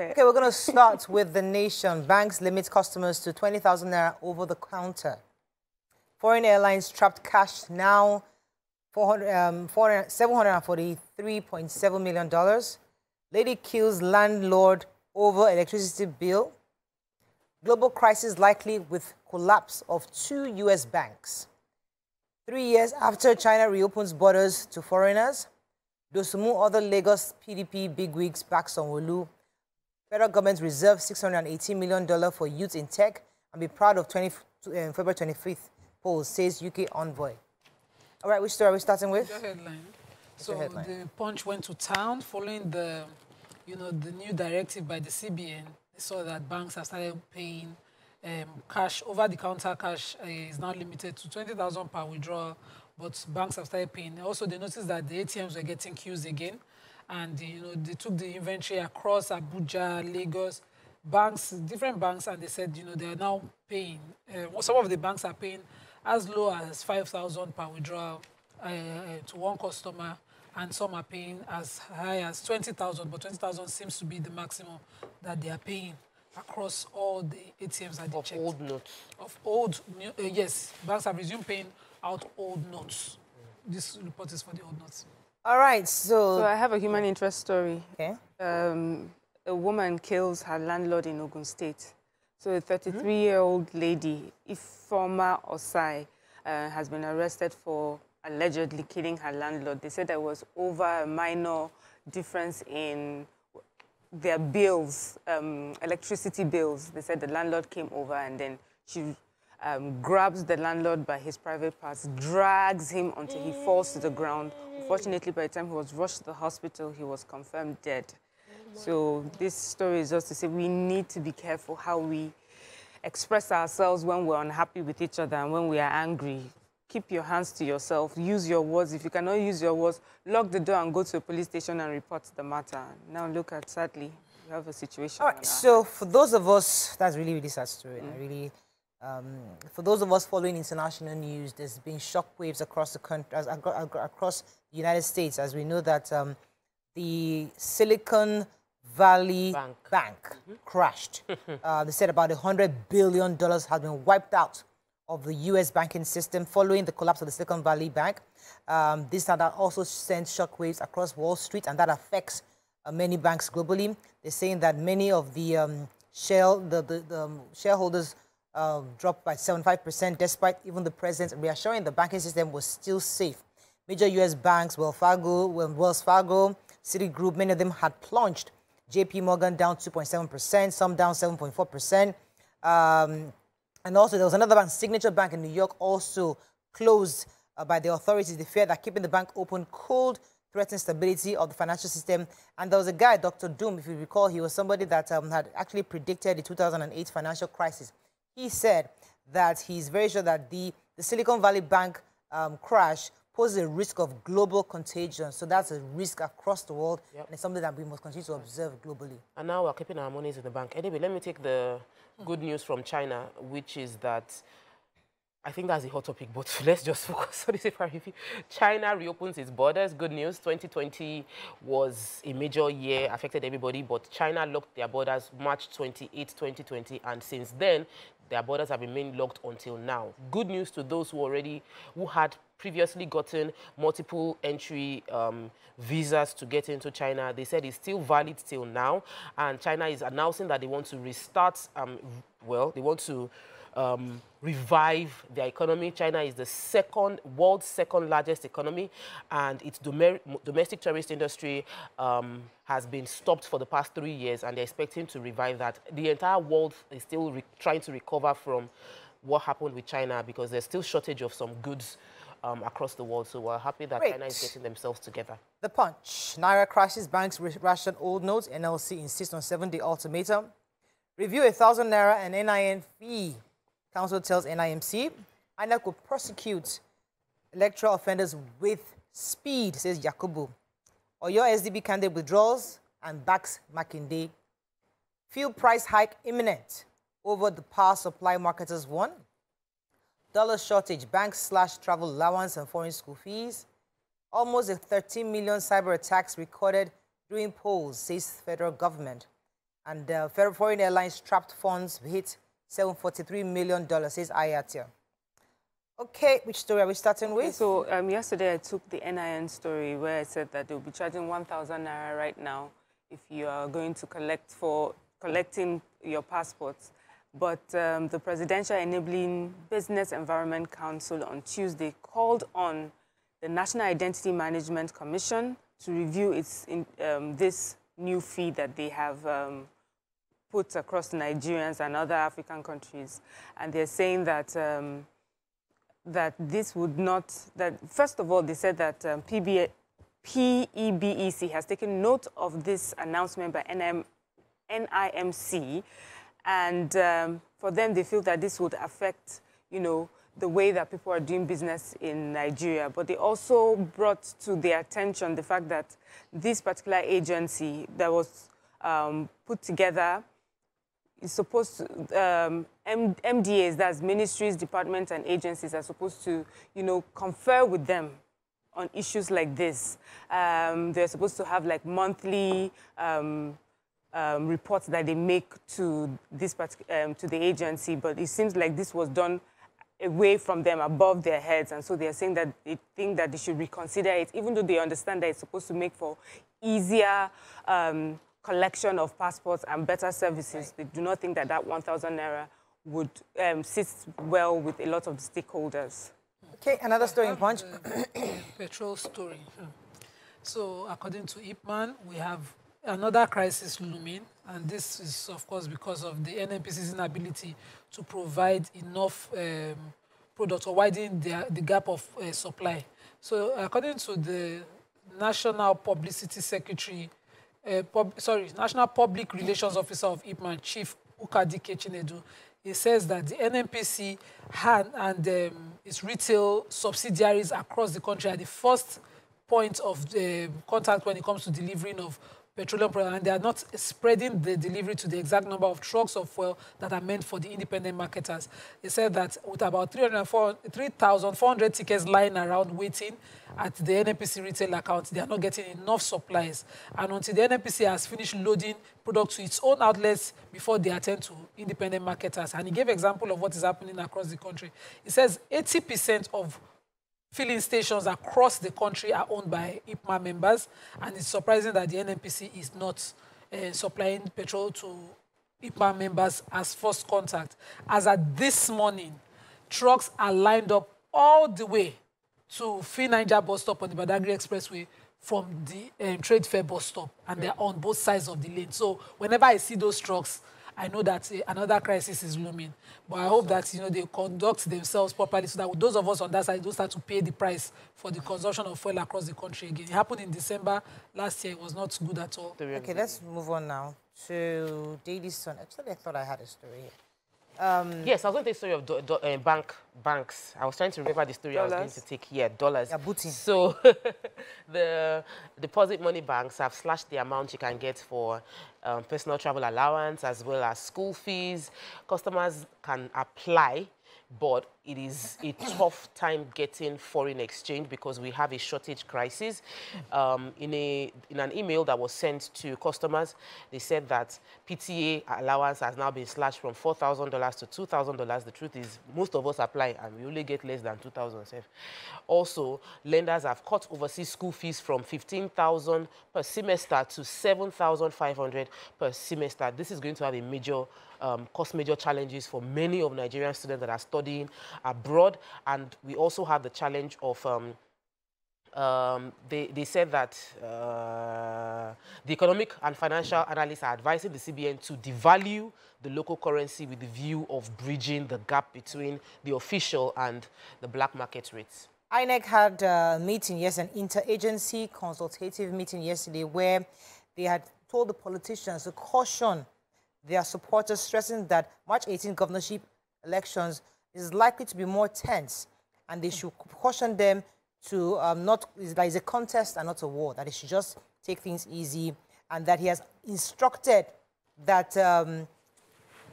Okay, we're going to start with the nation. Banks limit customers to 20,000 naira over the counter. Foreign airlines trapped cash now um, $743.7 million. Lady kills landlord over electricity bill. Global crisis likely with collapse of two U.S. banks. Three years after China reopens borders to foreigners, Dosunmu other Lagos PDP bigwigs back Sanwo-Olu Federal government reserved $618 million for youth in tech and be proud of 20, uh, February 25th polls, says UK envoy. All right, which story are we starting with? The headline. so headline? the Punch went to town following the, you know, the new directive by the CBN. They saw that banks have started paying um, cash, over-the-counter cash uh, is now limited to 20,000 per withdrawal, but banks have started paying. Also, they noticed that the ATMs were getting queues again and you know they took the inventory across Abuja, Lagos, banks, different banks, and they said you know they are now paying. Uh, some of the banks are paying as low as five thousand per withdrawal uh, to one customer, and some are paying as high as twenty thousand. But twenty thousand seems to be the maximum that they are paying across all the ATMs that they of checked. old notes. Of old, uh, yes, banks have resumed paying out old notes. Mm. This report is for the old notes. All right, so... So I have a human interest story. Okay. Um, a woman kills her landlord in Ogun State. So a 33-year-old lady, Ifeoma Ossai, uh, has been arrested for allegedly killing her landlord. They said there was over a minor difference in their bills, um, electricity bills. They said the landlord came over and then she um, grabs the landlord by his private parts, drags him until he falls to the ground. Unfortunately, by the time he was rushed to the hospital, he was confirmed dead. So this story is just to say we need to be careful how we express ourselves when we're unhappy with each other and when we are angry. Keep your hands to yourself. Use your words. If you cannot use your words, lock the door and go to a police station and report the matter. Now look at, sadly, we have a situation. All right, so for those of us, that's really, really sad story. Mm. I really um, for those of us following international news, there's been shockwaves across the country, across United States, as we know that um, the Silicon Valley Bank, Bank mm -hmm. crashed. uh, they said about $100 billion has been wiped out of the U.S. banking system following the collapse of the Silicon Valley Bank. Um, this that also sent shockwaves across Wall Street, and that affects uh, many banks globally. They're saying that many of the, um, shell, the, the, the um, shareholders uh, dropped by 75%, despite even the president reassuring the banking system was still safe. Major U.S. banks, Wells Fargo, Wells Fargo, Citigroup, many of them had plunged. J.P. Morgan down 2.7%, some down 7.4%. Um, and also, there was another bank, Signature Bank in New York, also closed uh, by the authorities. They fear that keeping the bank open could threaten stability of the financial system. And there was a guy, Dr. Doom, if you recall, he was somebody that um, had actually predicted the 2008 financial crisis he said that he's very sure that the, the Silicon Valley Bank um, crash poses a risk of global contagion. So that's a risk across the world, yep. and it's something that we must continue to observe globally. And now we're keeping our monies in the bank. Anyway, let me take the good news from China, which is that I think that's a hot topic, but let's just focus on this. China reopens its borders. Good news. 2020 was a major year, affected everybody, but China locked their borders March 28, 2020, and since then, their borders have remained locked until now. Good news to those who already, who had previously gotten multiple entry um, visas to get into China. They said it's still valid till now, and China is announcing that they want to restart, um, well, they want to um, revive their economy. China is the second, world's second largest economy, and its dom domestic tourist industry um, has been stopped for the past three years, and they're expecting to revive that. The entire world is still trying to recover from what happened with China because there's still shortage of some goods um, across the world. So we're happy that Great. China is getting themselves together. The Punch. Naira crashes, banks ration old notes. NLC insists on seven-day ultimatum. Review a thousand Naira and NIN fee Council tells NIMC INEC will prosecute electoral offenders with speed, says Yakubu. Or your SDP candidate withdraws and backs Makinde. Fuel price hike imminent over the power supply marketers won. Dollar shortage, banks slash travel allowance and foreign school fees. Almost a 13 million cyber attacks recorded during polls, says federal government. And uh, foreign airlines trapped funds hit $743 million, says IATA. Okay, which story are we starting with? Okay, so um, yesterday I took the NIN story where I said that they'll be charging 1,000 naira right now if you are going to collect for collecting your passports. But um, the Presidential Enabling Business Environment Council on Tuesday called on the National Identity Management Commission to review its in, um, this new fee that they have um, put across Nigerians and other African countries. And they're saying that um, that this would not, that first of all, they said that um, PB, PEBEC has taken note of this announcement by NM, NIMC, and um, for them, they feel that this would affect, you know, the way that people are doing business in Nigeria. But they also brought to their attention the fact that this particular agency that was um, put together is supposed to, um, MDAs, that's ministries, departments, and agencies are supposed to, you know, confer with them on issues like this. Um, they're supposed to have like monthly um, um, reports that they make to this um, to the agency, but it seems like this was done away from them, above their heads, and so they're saying that they think that they should reconsider it, even though they understand that it's supposed to make for easier um, collection of passports and better services. Right. They do not think that that 1,000 naira would um, sit well with a lot of stakeholders. Okay, another story in Punch. petrol story. So, according to IPMAN, we have another crisis looming, and this is, of course, because of the NNPC's inability to provide enough um, product or widen the, the gap of uh, supply. So, according to the National Publicity Secretary, uh, pub, sorry, National Public Relations Officer of IPMAN, Chief Ukadike Chinedu, he says that the NNPC had, and um, its retail subsidiaries across the country are the first point of the contact when it comes to delivering of petroleum products, and they are not spreading the delivery to the exact number of trucks of fuel that are meant for the independent marketers. They said that with about 3,400 tickets lying around waiting at the NNPC retail account, they are not getting enough supplies. And until the NNPC has finished loading products to its own outlets before they attend to independent marketers. And he gave example of what is happening across the country. He says 80% of filling stations across the country are owned by IPMA members, and it's surprising that the NNPC is not uh, supplying petrol to IPMA members as first contact. As at this morning, trucks are lined up all the way to Niger bus stop on the Badagry Expressway from the um, Trade Fair bus stop, and they're on both sides of the lane. So whenever I see those trucks, I know that uh, another crisis is looming. But I hope that you know they conduct themselves properly so that those of us on that side don't start to pay the price for the consumption of fuel across the country again. It happened in December last year. It was not good at all. Okay, let's move on now to Daily Sun. Actually, I thought I had a story here. Um, yes, I was going to the story of do, do, uh, bank banks. I was trying to remember the story dollars. I was going to take here, dollars. Yeah. So the deposit money banks have slashed the amount you can get for um, personal travel allowance as well as school fees. Customers can apply but it is a tough time getting foreign exchange because we have a shortage crisis. Um, in, a, in an email that was sent to customers, they said that PTA allowance has now been slashed from $4,000 to $2,000. The truth is, most of us apply and we only get less than 2000 Also, lenders have cut overseas school fees from 15000 per semester to 7500 per semester. This is going to have a major um, cause major challenges for many of Nigerian students that are studying abroad. And we also have the challenge of um, um, they, they said that uh, the economic and financial analysts are advising the CBN to devalue the local currency with the view of bridging the gap between the official and the black market rates. INEC had a meeting, yes, an interagency consultative meeting yesterday where they had told the politicians to caution their supporters, stressing that March 18 governorship elections is likely to be more tense, and they should caution them to um, not, that is a contest and not a war, that they should just take things easy, and that he has instructed that um,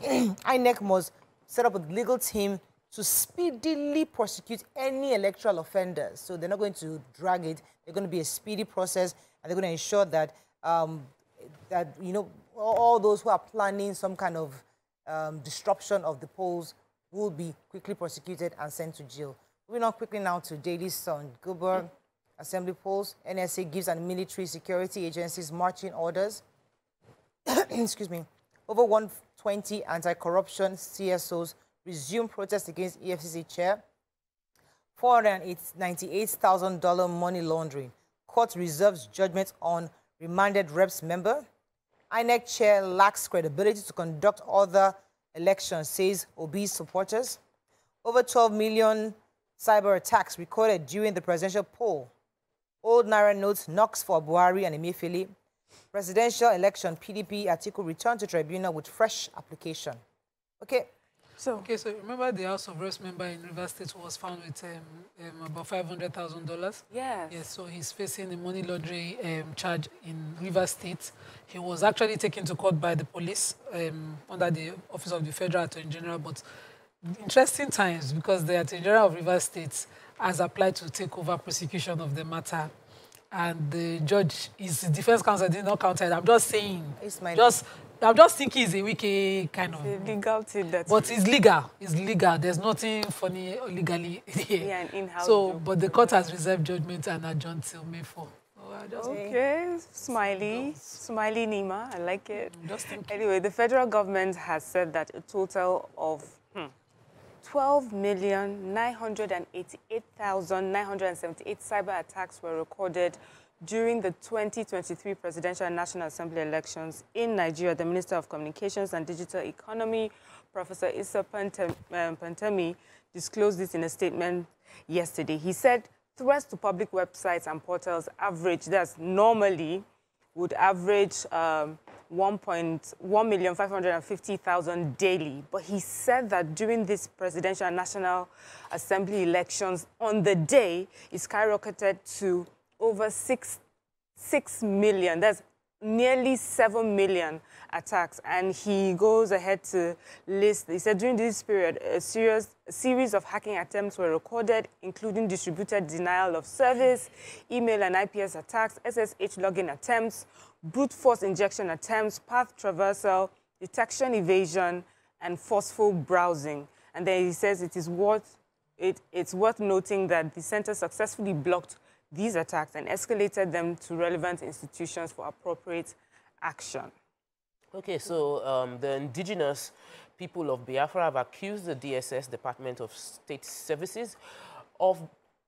INEC must set up a legal team to speedily prosecute any electoral offenders. So they're not going to drag it. They're going to be a speedy process, and they're going to ensure that um, that you know all those who are planning some kind of um, disruption of the polls will be quickly prosecuted and sent to jail. Moving on quickly now to Daily Sun. Guber Assembly polls. NSA gives and military security agencies marching orders. Excuse me. Over 120 anti-corruption CSOs resume protest against EFCC chair. $498,000 money laundering. Court reserves judgment on remanded reps member. INEC chair lacks credibility to conduct other elections, says Obi's supporters. Over 12 million cyber attacks recorded during the presidential poll. Old Naira notes knocks for Buhari and Emefiele. Presidential election, PDP Atiku return to tribunal with fresh application. Okay, so okay, so remember the House of Reps member in River State was found with um, um, about five hundred thousand dollars. Yes. Yes. So he's facing a money laundering um, charge in River State. He was actually taken to court by the police um, under the Office of the Federal Attorney General. But interesting times because the Attorney General of River State has applied to take over prosecution of the matter and the judge, his defense counsel did not count it. I'm just saying, just I'm just thinking it's a wiki kind of. It's legal thing that. But it's legal. It's legal. There's nothing funny legally here. Yeah, an in-house. So, but the court has reserved judgment and adjourned till May 4. okay, smiley, smiley Nima, I like it. Just anyway, the federal government has said that a total of hmm, 12,988,978 cyber attacks were recorded during the 2023 Presidential and National Assembly elections in Nigeria, the Minister of Communications and Digital Economy, Professor Issa Pantami, um, disclosed this in a statement yesterday. He said threats to public websites and portals average, that's normally would average um, 1,550,000 daily. But he said that during this presidential and national assembly elections, on the day, it skyrocketed to over six, 6 million. That's nearly 7 million attacks. And he goes ahead to list, he said during this period, a, serious, a series of hacking attempts were recorded, including distributed denial of service, email and IPS attacks, SSH login attempts, brute force injection attempts, path traversal, detection evasion, and forceful browsing. And then he says it is worth, it, it's worth noting that the center successfully blocked these attacks and escalated them to relevant institutions for appropriate action. Okay, so um, the indigenous people of Biafra have accused the DSS, Department of State Services, of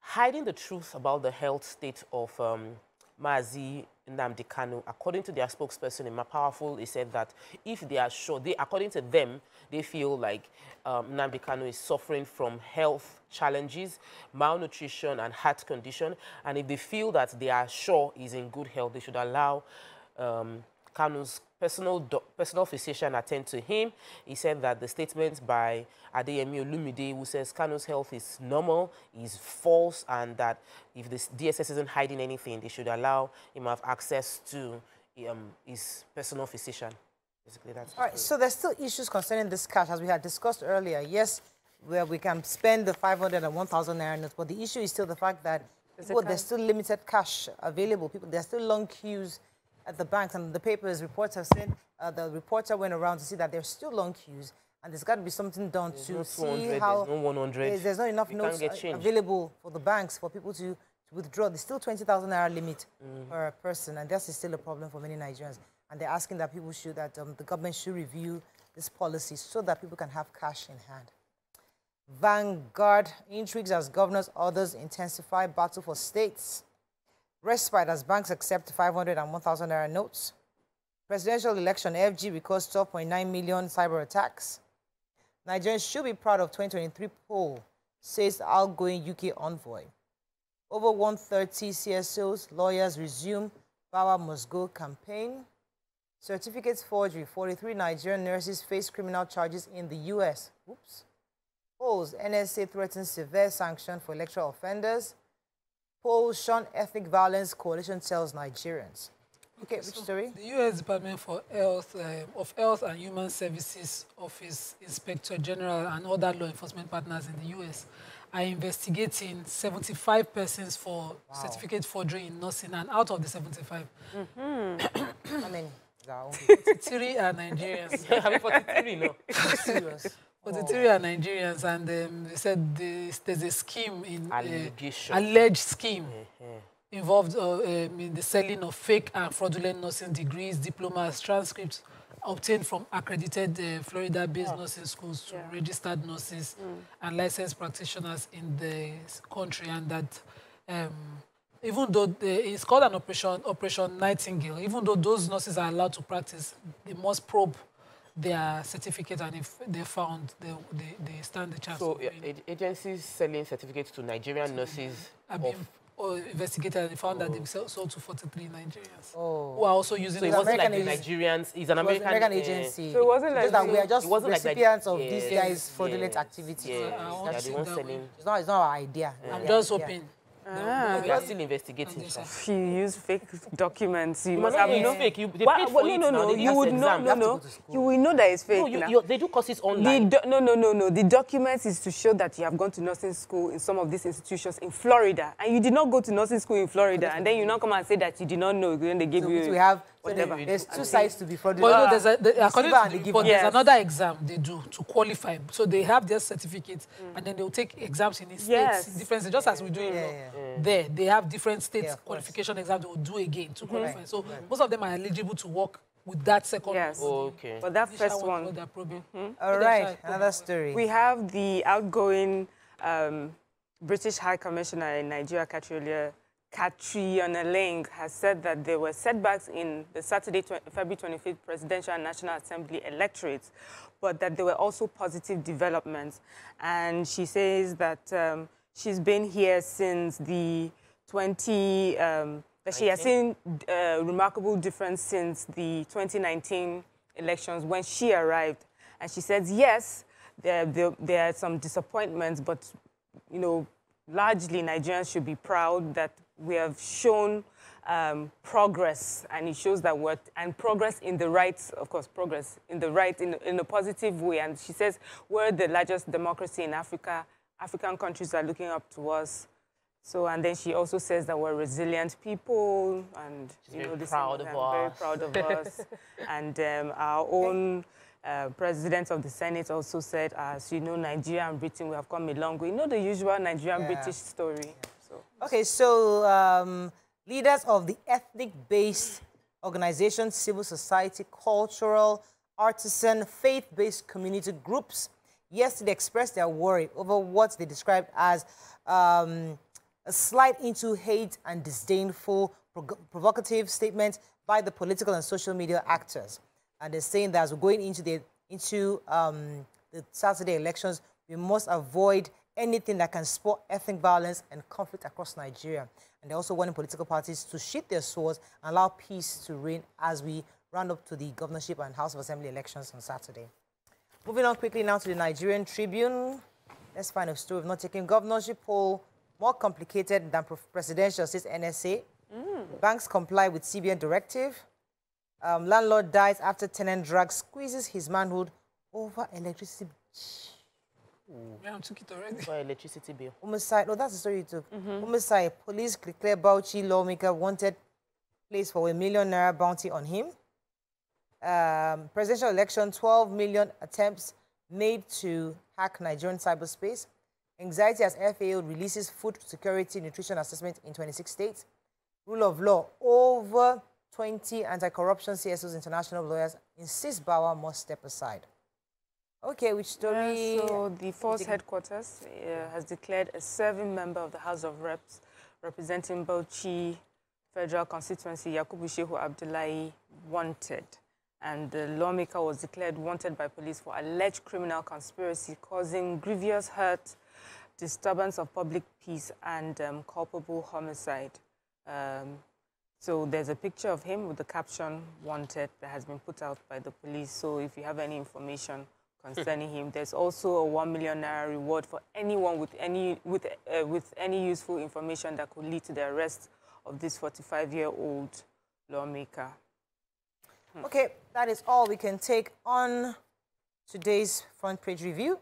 hiding the truth about the health state of um, Mazi Nnamdi Kanu. According to their spokesperson Emma Powerful, he said that if they are sure, they, according to them, they feel like um, Nnamdi Kanu is suffering from health challenges, malnutrition and heart condition. And if they feel that they are sure he's in good health, they should allow um, Kanu's personal, personal physician attend to him. He said that the statement by Adeyemi Olumide, who says Kanu's health is normal, is false, and that if the DSS isn't hiding anything, they should allow him have access to um, his personal physician. Basically, that's All right, so there's still issues concerning this cash, as we had discussed earlier. Yes, where we can spend the 500 and 1,000 naira but the issue is still the fact that well, there's still limited cash available. People, there's still long queues at the banks, and the papers reports have said uh, the reporter went around to see that there's still long queues, and there's got to be something done there's to no see how there's no 100. There's, there's not enough you notes available for the banks for people to, to withdraw. There's still 20,000 naira limit mm. per person, and this is still a problem for many Nigerians. And they're asking that people should that um, the government should review this policy so that people can have cash in hand. Vanguard intrigues as governors others intensify battle for states. Respite as banks accept 500 and 1,000 naira notes. Presidential election, FG records 12.9 million cyber attacks. Nigerians should be proud of 2023 poll, says outgoing UK envoy. Over 130 CSOs, lawyers resume Must Go campaign. Certificates forgery, 43 Nigerian nurses face criminal charges in the U.S. Oops. Polls, NSA threatens severe sanction for electoral offenders. Polls shun ethnic violence coalition tells Nigerians. Okay, which so story? The U.S. Department for Health uh, of Health and Human Services Office Inspector General and other law enforcement partners in the U.S. are investigating 75 persons for wow. certificate forgery in nursing, and out of the 75, mm -hmm. how many? 43 are Nigerians. I mean, 43, no. Serious. 43 are Nigerians, and um, they said this, there's a scheme in uh, alleged scheme involved uh, um, in the selling of fake and fraudulent nursing degrees, diplomas, transcripts obtained from accredited uh, Florida-based nursing schools to Yeah. registered nurses and licensed practitioners in the country, and that um, even though the, it's called an operation, Operation Nightingale, even though those nurses are allowed to practice, they must probe their certificate, and if they're found, they, they, they stand the chance So, of yeah, winning. ag- agencies selling certificates to Nigerian nurses I of mean, or investigated and they found that they sold sold to 43 Nigerians Oh. who are also using So it it. wasn't like the Nigerians, it's an It American, American uh, agency. So it wasn't like that we are just It wasn't like recipients of this yes, guy's fraudulent yes, activities. Yes, I want they to are the ones that selling. It's not, it's not our idea. I'm Yeah, just yeah. hoping. Ah. We are still investigating. Yes, sir. sir. If you use fake documents, you You must might not have know no. fake. You, they Wha- paid well, for no, it no, now. no. You would know. No, no. go to school. You will know that it's fake. No, you, now. you, they do courses The online. do- no, no, no, no. The documents is to show that you have gone to nursing school in some of these institutions in Florida, and you did not go to nursing school in Florida, and then you not come and say that you did not know when they gave So you. we have, so Whatever. there- there's two sides to be fraudulent. But you know, ah. there's a, the, according to the report, giver. there's another exam they do to qualify. So they have their certificate, mm. and then they'll take exams in the states, Yes. different states, just as we do in Yeah, law. yeah. Mm. There, they have different states Yeah, qualification exams they will do again to mm-hmm. qualify. Right, So most of them are eligible to work with that second Yes. one. Oh, okay. But that Initial first one, they're probing. Mm-hmm. All They right, another story. we have the outgoing um, British High Commissioner in Nigeria, Catriona Catriona Laing, has said that there were setbacks in the Saturday, February 25th presidential and National Assembly electorates, but that there were also positive developments. And she says that um, she's been here since the 20, um, that she has seen a remarkable difference since the 2019 elections when she arrived. And she says, yes, there, there, there are some disappointments, but, you know, largely Nigerians should be proud that we have shown um, progress, and it shows that we're, and progress in the right, of course, progress in the right, in, in a positive way. And she says, we're the largest democracy in Africa. African countries are looking up to us. So, and then she also says that we're resilient people, and you know, this proud of I'm very proud of us. and um, our own uh, president of the Senate also said, as you know, Nigeria and Britain, we have come a long way. You know the usual Nigerian Yeah. British story. So, Okay, so um, leaders of the ethnic-based organizations, civil society, cultural, artisan, faith-based community groups yesterday expressed their worry over what they described as um, a slide into hate and disdainful, provocative statements by the political and social media actors. And they're saying that as we're going into the into um, the Saturday elections, we must avoid anything that can spur ethnic violence and conflict across Nigeria. And they're also wanting political parties to sheath their swords and allow peace to reign as we round up to the governorship and House of Assembly elections on Saturday. Moving on quickly now to the Nigerian Tribune. Let's find a story of not taking governorship poll more complicated than pre- presidential, says NSA. Banks comply with CBN directive. Um, landlord dies after tenant drag squeezes his manhood over electricity. Yeah, I took it already. For electricity bill. Homicide. Oh, that's the story you took. Homicide. Police declare Bauchi lawmaker wanted place for a million naira bounty on him. Um, presidential election, 12 million attempts made to hack Nigerian cyberspace. Anxiety as FAO releases food security nutrition assessment in 26 states. Rule of law. Over 20 anti-corruption CSOs international lawyers insist Bawa must step aside. Okay, which story? Yeah, so the force headquarters uh, has declared a serving member of the House of Reps representing Bauchi Federal Constituency, Yakubu Shehu Abdullahi, wanted. And the lawmaker was declared wanted by police for alleged criminal conspiracy causing grievous hurt, disturbance of public peace, and um, culpable homicide. Um, so there's a picture of him with the caption "Wanted" that has been put out by the police. So if you have any information concerning him, there's also a one million naira reward for anyone with any with uh, with any useful information that could lead to the arrest of this 45-year-old lawmaker. Okay, that is all we can take on today's front page review.